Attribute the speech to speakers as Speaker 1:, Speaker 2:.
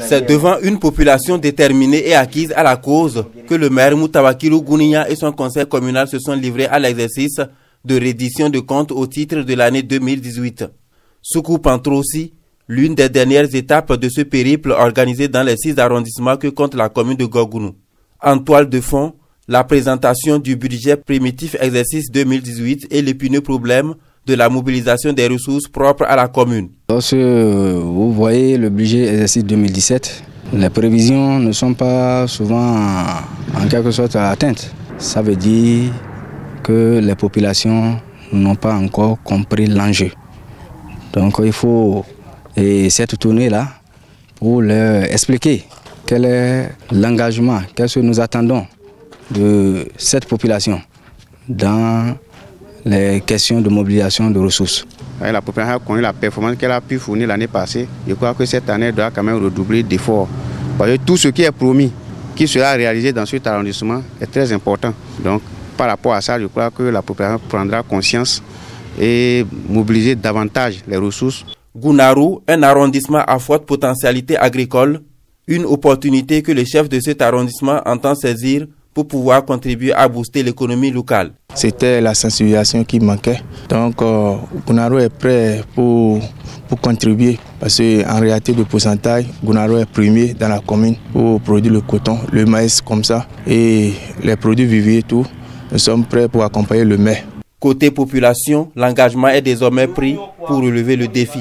Speaker 1: C'est devant une population déterminée et acquise à la cause que le maire Moutawakiru Gounia et son conseil communal se sont livrés à l'exercice de reddition de comptes au titre de l'année 2018. Soukou Pantrosi, l'une des dernières étapes de ce périple organisé dans les six arrondissements que compte la commune de Gogounou. En toile de fond, la présentation du budget primitif exercice 2018 et l'épineux problème de la mobilisation des ressources propres à la commune.
Speaker 2: Lorsque vous voyez le budget exercice 2017, les prévisions ne sont pas souvent en quelque sorte atteintes. Ça veut dire que les populations n'ont pas encore compris l'enjeu. Donc il faut et cette tournée-là pour leur expliquer quel est l'engagement, qu'est-ce que nous attendons de cette population dans les questions de mobilisation de ressources.
Speaker 3: La population a connu la performance qu'elle a pu fournir l'année passée. Je crois que cette année doit quand même redoubler d'efforts. Parce que tout ce qui est promis, qui sera réalisé dans cet arrondissement, est très important. Donc, par rapport à ça, je crois que la population prendra conscience et mobiliser davantage les ressources.
Speaker 1: Gunaru, un arrondissement à forte potentialité agricole, une opportunité que le chef de cet arrondissement entend saisir pour pouvoir contribuer à booster l'économie locale.
Speaker 4: C'était la sensibilisation qui manquait. Donc, euh, Gunaro est prêt pour, pour contribuer parce qu'en réalité de pourcentage, Gunaro est premier dans la commune pour produire le coton, le maïs comme ça et les produits viviers tout. Nous sommes prêts pour accompagner le maire.
Speaker 1: Côté population, l'engagement est désormais pris pour relever le défi.